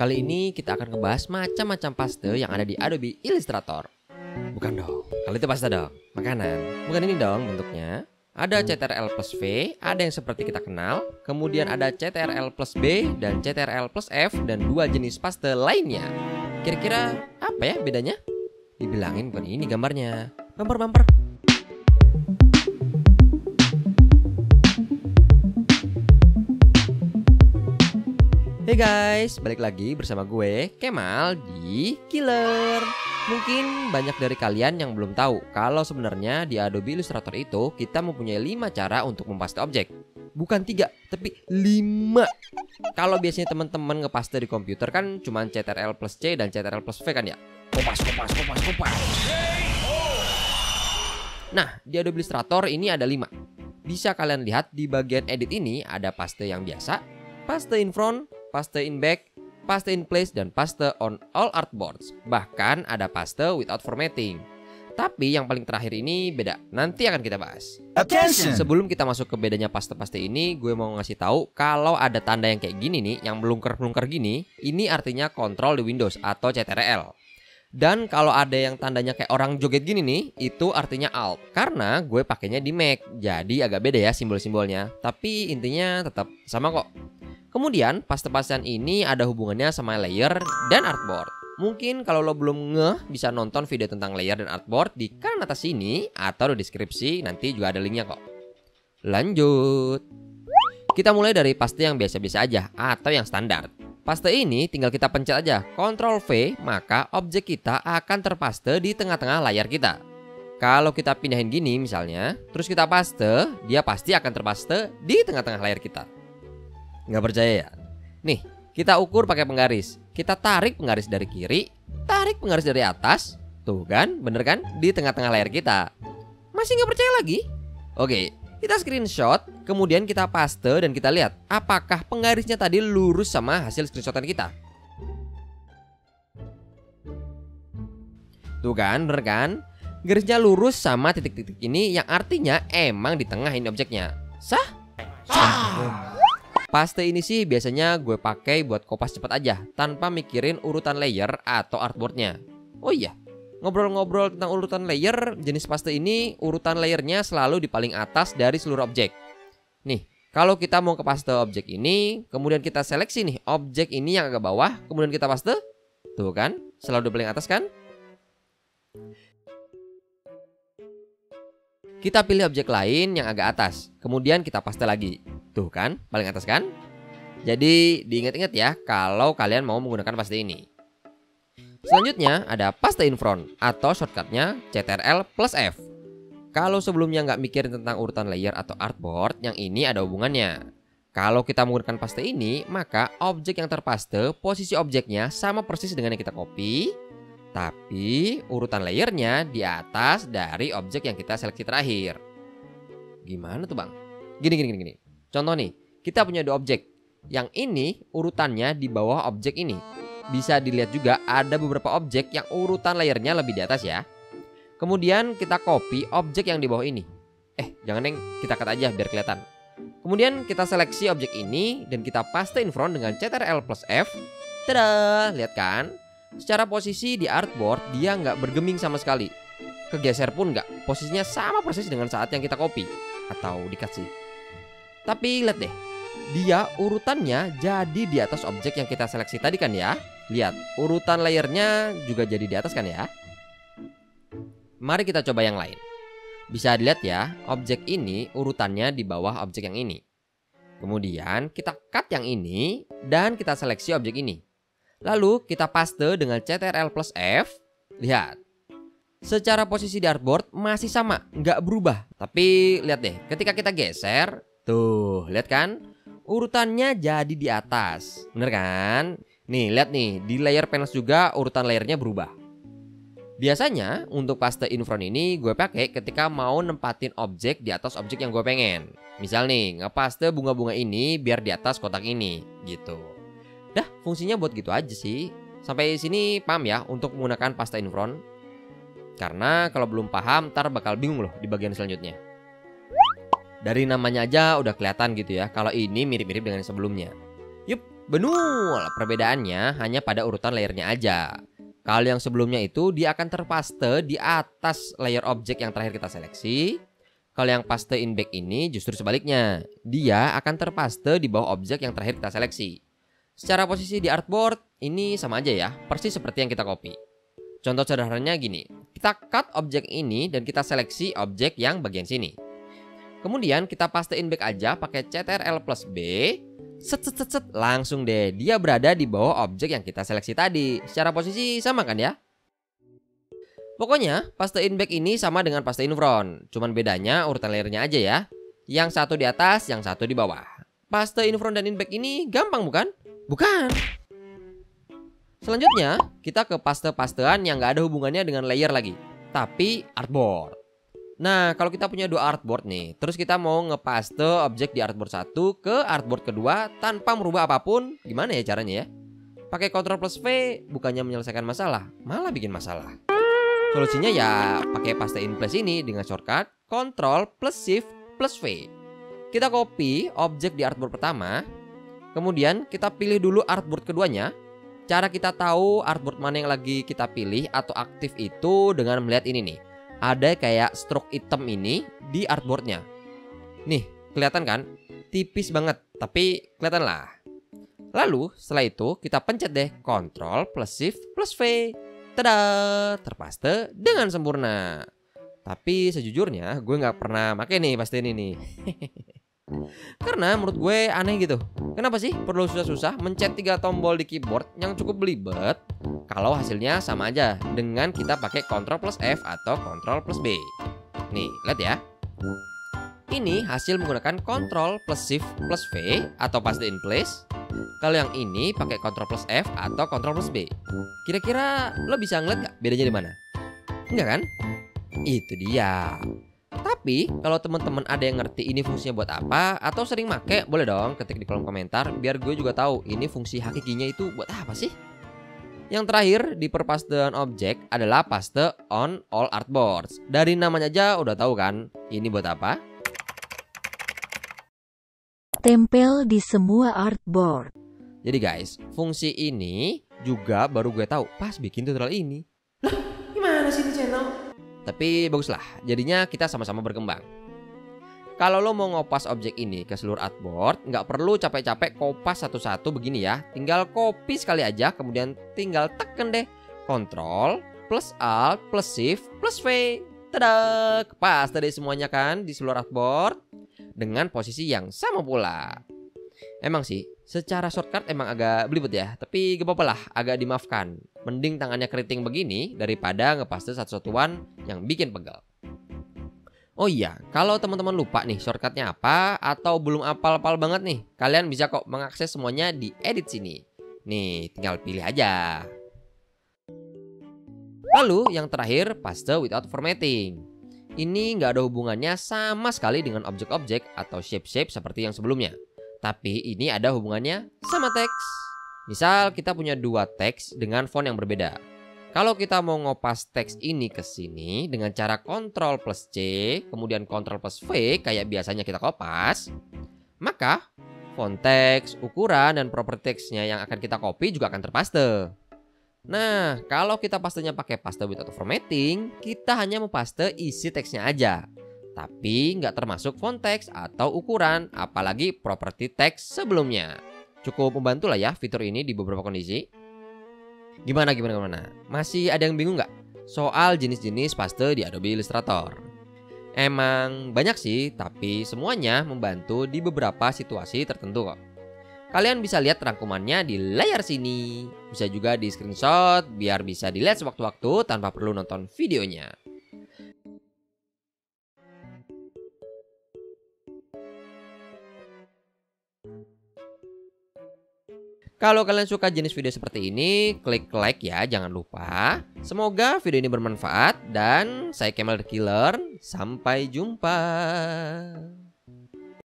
Kali ini kita akan ngebahas macam-macam paste yang ada di Adobe Illustrator. Bukan dong, kali itu paste dong, makanan. Bukan ini dong bentuknya. Ada CTRL plus V, ada yang seperti kita kenal, kemudian ada CTRL plus B dan CTRL plus F dan dua jenis paste lainnya. Kira-kira apa ya bedanya? Dibilangin bukan ini gambarnya. Bumper-bumper. Hey guys, balik lagi bersama gue Kemal di Killer. Mungkin banyak dari kalian yang belum tahu kalau sebenarnya di Adobe Illustrator itu kita mempunyai 5 cara untuk mempaste objek. Bukan tiga, tapi 5 Kalau biasanya teman-teman ngepaste di komputer kan cuma CTRL plus C dan CTRL plus V kan ya. Kopas, kopas, kopas, kopas. Nah, di Adobe Illustrator ini ada 5 Bisa kalian lihat di bagian edit ini ada paste yang biasa, paste in front, paste in back, paste in place, dan paste on all artboards. Bahkan ada paste without formatting. Tapi yang paling terakhir ini beda. Nanti akan kita bahas. Attention! Sebelum kita masuk ke bedanya paste-paste ini, gue mau ngasih tahu kalau ada tanda yang kayak gini nih, yang melungker-melungker gini, ini artinya kontrol di Windows atau CTRL. Dan kalau ada yang tandanya kayak orang joget gini nih, itu artinya Alt. Karena gue pakainya di Mac, jadi agak beda ya simbol-simbolnya. Tapi intinya tetap sama kok. Kemudian, paste-pastean ini ada hubungannya sama layer dan artboard. Mungkin kalau lo belum ngeh bisa nonton video tentang layer dan artboard di kanan atas sini atau di deskripsi nanti juga ada linknya kok. Lanjut. Kita mulai dari paste yang biasa-biasa aja atau yang standar. Paste ini tinggal kita pencet aja Ctrl V maka objek kita akan terpaste di tengah-tengah layar kita. Kalau kita pindahin gini misalnya, terus kita paste, dia pasti akan terpaste di tengah-tengah layar kita. Nggak percaya ya? Nih, kita ukur pakai penggaris. Kita tarik penggaris dari kiri, tarik penggaris dari atas. Tuh kan, bener kan? Di tengah-tengah layar kita. Masih nggak percaya lagi? Oke, kita screenshot, kemudian kita paste dan kita lihat apakah penggarisnya tadi lurus sama hasil screenshotan kita. Tuh kan, bener kan? Garisnya lurus sama titik-titik ini yang artinya emang di tengah ini objeknya. Sah? Paste ini sih biasanya gue pakai buat kopas cepat aja tanpa mikirin urutan layer atau artboardnya. Oh iya, ngobrol-ngobrol tentang urutan layer, jenis paste ini urutan layernya selalu di paling atas dari seluruh objek. Nih, kalau kita mau ke paste objek ini, kemudian kita seleksi nih objek ini yang agak bawah, kemudian kita paste, tuh kan, selalu di paling atas kan? Kita pilih objek lain yang agak atas, kemudian kita paste lagi. Tuh kan, paling atas kan? Jadi diingat-ingat ya kalau kalian mau menggunakan paste ini. Selanjutnya ada paste in front atau shortcutnya CTRL plus F. Kalau sebelumnya nggak mikirin tentang urutan layer atau artboard, yang ini ada hubungannya. Kalau kita menggunakan paste ini, maka objek yang terpaste, posisi objeknya sama persis dengan yang kita copy, tapi urutan layernya di atas dari objek yang kita seleksi terakhir. Gimana tuh bang? Gini gini gini gini. Contoh nih, kita punya dua objek. Yang ini urutannya di bawah objek ini. Bisa dilihat juga ada beberapa objek yang urutan layernya lebih di atas ya. Kemudian kita copy objek yang di bawah ini. Eh, jangan yang kita cut aja biar kelihatan. Kemudian kita seleksi objek ini dan kita paste in front dengan CTRL plus F. Tada, lihat kan? Secara posisi di artboard dia nggak bergeming sama sekali. Kegeser pun nggak. Posisinya sama persis dengan saat yang kita copy atau di cut sih. Tapi lihat deh, dia urutannya jadi di atas objek yang kita seleksi tadi kan ya. Lihat, urutan layernya juga jadi di atas kan ya. Mari kita coba yang lain. Bisa dilihat ya, objek ini urutannya di bawah objek yang ini. Kemudian kita cut yang ini dan kita seleksi objek ini. Lalu kita paste dengan CTRL plus F. Lihat, secara posisi di artboard masih sama, nggak berubah. Tapi lihat deh, ketika kita geser, tuh, lihat kan? Urutannya jadi di atas, bener kan? Nih, lihat nih, di layer panels juga urutan layernya berubah. Biasanya untuk paste in front ini gue pakai ketika mau nempatin objek di atas objek yang gue pengen. Misal nih, ngepaste bunga-bunga ini biar di atas kotak ini, gitu. Dah, fungsinya buat gitu aja sih. Sampai sini paham ya untuk menggunakan paste in front? Karena kalau belum paham, ntar bakal bingung loh di bagian selanjutnya. Dari namanya aja udah kelihatan gitu ya, kalau ini mirip-mirip dengan yang sebelumnya. Yup, Benul, perbedaannya hanya pada urutan layernya aja. Kalau yang sebelumnya itu dia akan terpaste di atas layer objek yang terakhir kita seleksi. Kalau yang paste in back ini justru sebaliknya. Dia akan terpaste di bawah objek yang terakhir kita seleksi. Secara posisi di artboard ini sama aja ya, persis seperti yang kita copy. Contoh sederhananya gini, kita cut objek ini dan kita seleksi objek yang bagian sini. Kemudian kita pastein back aja pakai CTRL plus B set set set set langsung deh dia berada di bawah objek yang kita seleksi tadi. Secara posisi sama kan ya? Pokoknya paste in back ini sama dengan paste in front, cuman bedanya urutan layernya aja ya. Yang satu di atas, yang satu di bawah. Paste in front dan in back ini gampang bukan? Bukan. Selanjutnya, kita ke paste-pastean yang nggak ada hubungannya dengan layer lagi, tapi artboard. Nah, kalau kita punya dua artboard nih, terus kita mau ngepaste objek di artboard satu ke artboard kedua tanpa merubah apa pun, gimana ya caranya ya? Pakai Ctrl plus V bukannya menyelesaikan masalah, malah bikin masalah. Solusinya ya pakai paste in place ini dengan shortcut Ctrl plus Shift plus V. Kita copy objek di artboard pertama, kemudian kita pilih dulu artboard keduanya. Cara kita tahu artboard mana yang lagi kita pilih atau aktif itu dengan melihat ini nih ada kayak stroke hitam ini di artboardnya. Nih, kelihatan kan? Tipis banget, tapi kelihatan lah. Lalu setelah itu kita pencet deh Ctrl plus Shift plus V. Tada, terpaste dengan sempurna. Tapi sejujurnya gue nggak pernah pakai nih paste ini nih. Karena menurut gue aneh gitu. Kenapa sih perlu susah-susah mencet tiga tombol di keyboard yang cukup belibet kalau hasilnya sama aja dengan kita pakai Ctrl plus F atau Ctrl plus B. Nih, lihat ya. Ini hasil menggunakan Ctrl plus Shift plus V atau paste in place. Kalau yang ini pakai Ctrl plus F atau Ctrl plus B. Kira-kira lo bisa ngeliat gak bedanya di mana? Enggak kan? Itu dia. Tapi kalau teman-teman ada yang ngerti ini fungsinya buat apa atau sering make, boleh dong ketik di kolom komentar biar gue juga tahu ini fungsi hakikinya itu buat apa sih? Yang terakhir di perpastean objek adalah paste on all artboards. Dari namanya aja udah tahu kan ini buat apa? Tempel di semua artboard. Jadi guys, fungsi ini juga baru gue tahu pas bikin tutorial ini. Lah, gimana sih ini channel? Tapi baguslah, jadinya kita sama-sama berkembang. Kalau lo mau ngopas objek ini ke seluruh artboard, nggak perlu capek-capek kopas satu-satu begini ya. Tinggal copy sekali aja, kemudian tinggal tekan deh Ctrl plus Alt plus Shift plus V. Tada, pas tadi semuanya kan di seluruh artboard dengan posisi yang sama pula. Emang sih, secara shortcut emang agak belibet ya, tapi gak apa-apa lah, agak dimaafkan. Mending tangannya keriting begini daripada ngepaste satu-satuan yang bikin pegel. Oh iya, kalau teman-teman lupa nih shortcutnya apa atau belum apal-apal banget nih, kalian bisa kok mengakses semuanya di edit sini. Nih, tinggal pilih aja. Lalu yang terakhir, paste without formatting. Ini nggak ada hubungannya sama sekali dengan objek-objek atau shape-shape seperti yang sebelumnya. Tapi ini ada hubungannya sama teks. Misal kita punya dua teks dengan font yang berbeda. Kalau kita mau ngopas teks ini ke sini dengan cara Ctrl plus C, kemudian Ctrl plus V kayak biasanya kita kopas, maka font teks, ukuran, dan properti teksnya yang akan kita copy juga akan terpaste. Nah, kalau kita pastenya pakai paste without formatting, kita hanya mau paste isi teksnya aja tapi nggak termasuk font text atau ukuran, apalagi properti text sebelumnya. Cukup membantu lah ya fitur ini di beberapa kondisi. Gimana gimana gimana? Masih ada yang bingung nggak soal jenis-jenis paste di Adobe Illustrator? Emang banyak sih, tapi semuanya membantu di beberapa situasi tertentu kok. Kalian bisa lihat rangkumannya di layar sini. Bisa juga di screenshot biar bisa dilihat sewaktu-waktu tanpa perlu nonton videonya. Kalau kalian suka jenis video seperti ini, klik like ya, jangan lupa. Semoga video ini bermanfaat dan saya Kemal the Killer. Sampai jumpa.